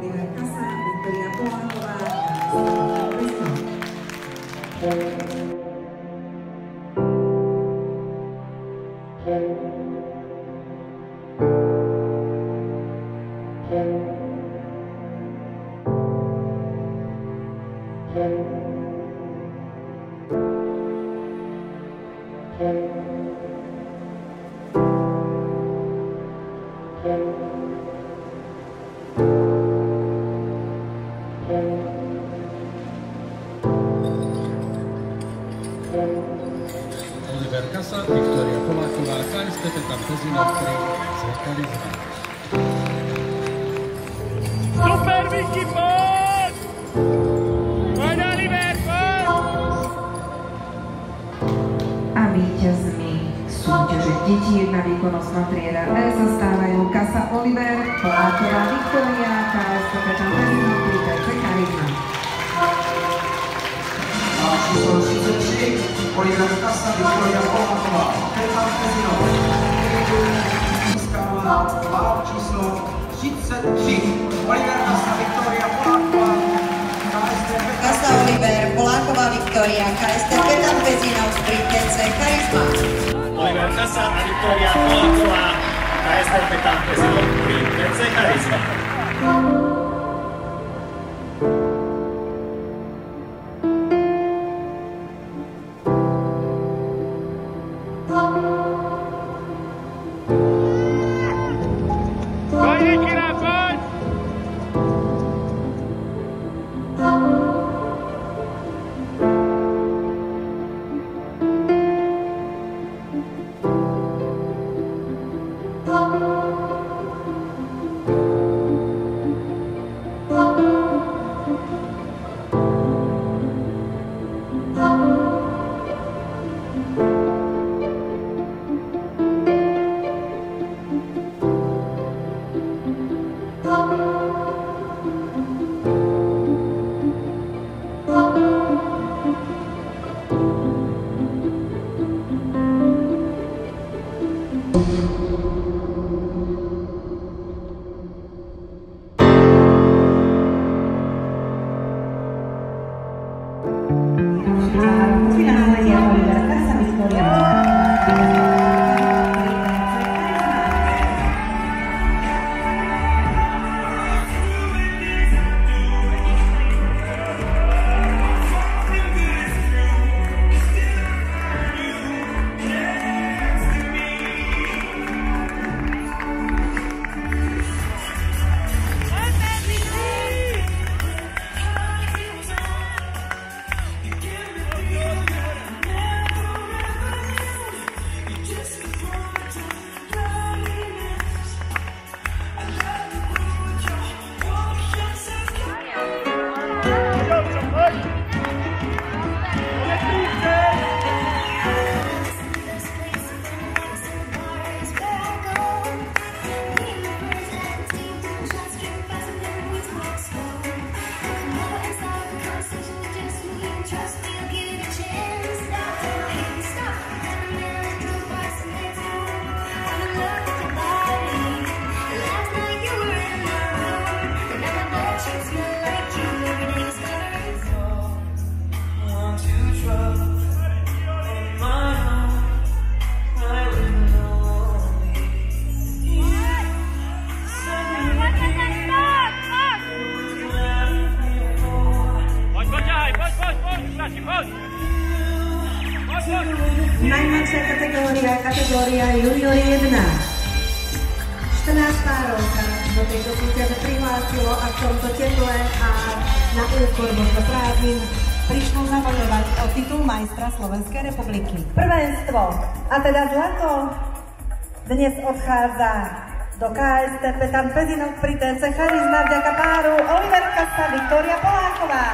Oliver Kasa, Viktoria Poláková, KSP Petar Pezinov, pri Zrkalizma. Super, Vicky, poď! Poď, Oliver, poď! A víťazmi súťaže detí jedna výkonnostná trieda E sa stávajú Kasa Oliver, Poláková Viktoria, KSP Petar Pezinov, pri TC 33, Oliver Kasa, Viktoria Poláková, Petar Pezinov. Získává pár číslo 33, Oliver Kasa, Viktoria Poláková, KST Kasa Oliver, Poláková Viktória, KST Petan Bezinov, Sprint TC Charizma. Oliver Kasa a Viktoria Poláková, KSP Petan Pezinov, pri TC V 21. 14 párov sa do tejto súťaže prihlásilo a v tomto teple a na úkor možno prázdnin prišlo zabojovať o titul majstra Slovenskej republiky. Prvenstvo, a teda zlato, dnes odchádza do KST Petan Pezinok pri TC Charizma vďaka páru Oliver Kasa Viktória Poláková.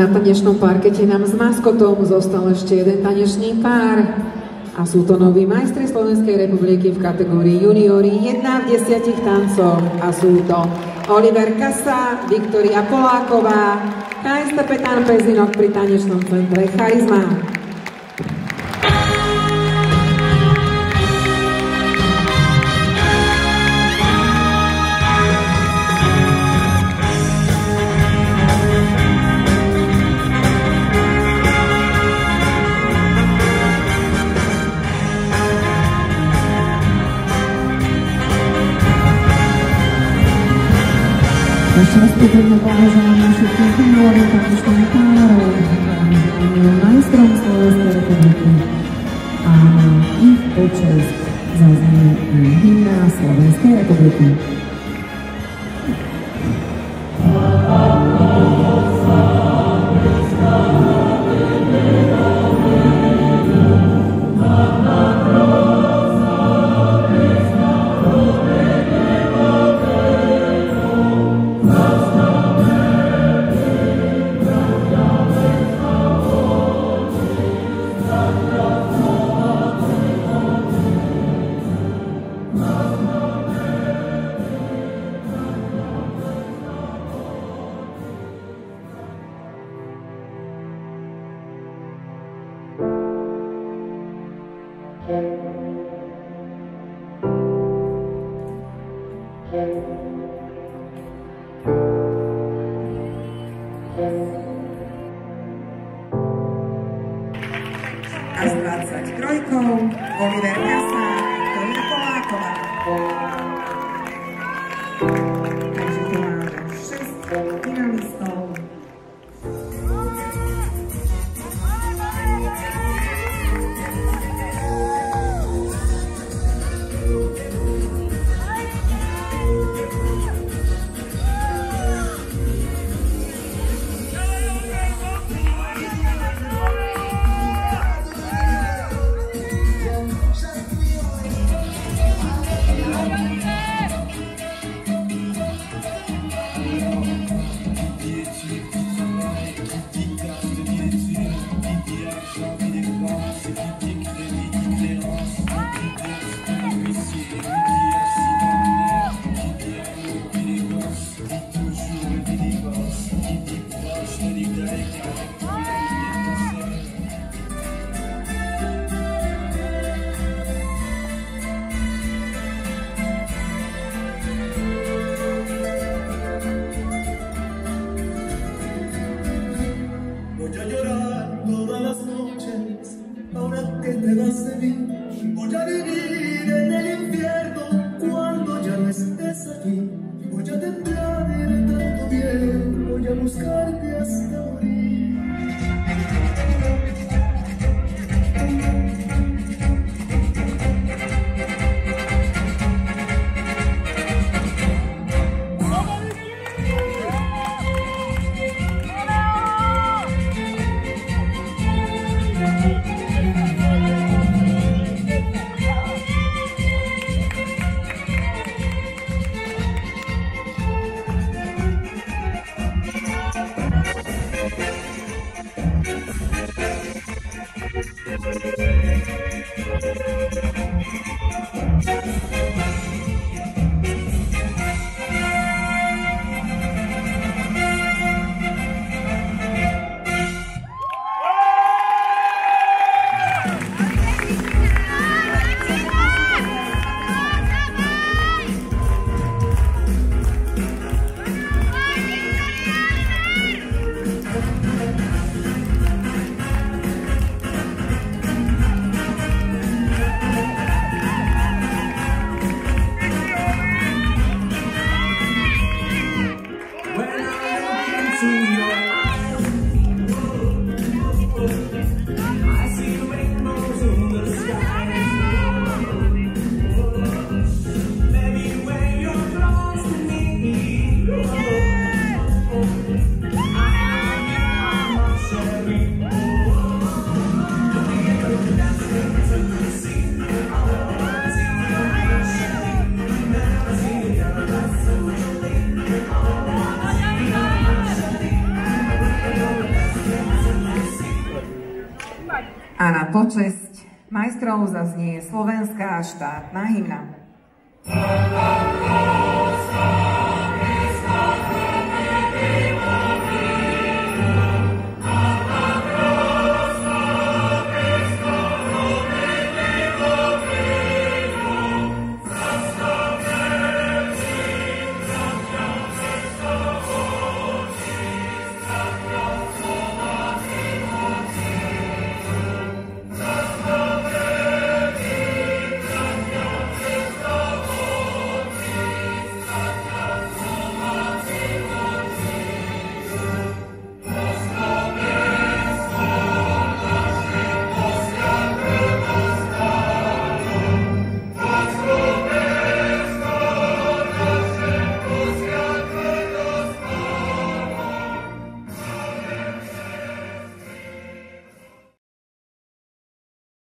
Na tanečnom parkete nám s maskotom zostal ešte jeden tanečný pár. A sú to noví majstri Slovenskej republiky v kategórii juniori, jedna v desiatich tancoch. A sú to Oliver Kasa, Viktoria Poláková, KST Petán Pezinok pri tanečnom centre Charizma. Ešte raz potrebne poblaželám všetkým finálovým tanečným párov, majstrom Slovenskej republiky. A na ich počest zaznie hymna Slovenskej republiky. A s 23 Oliver Kasa, Viktoria Poláková. Il a chanté počesť majstrov zaznie slovenská štátna hymna. Thank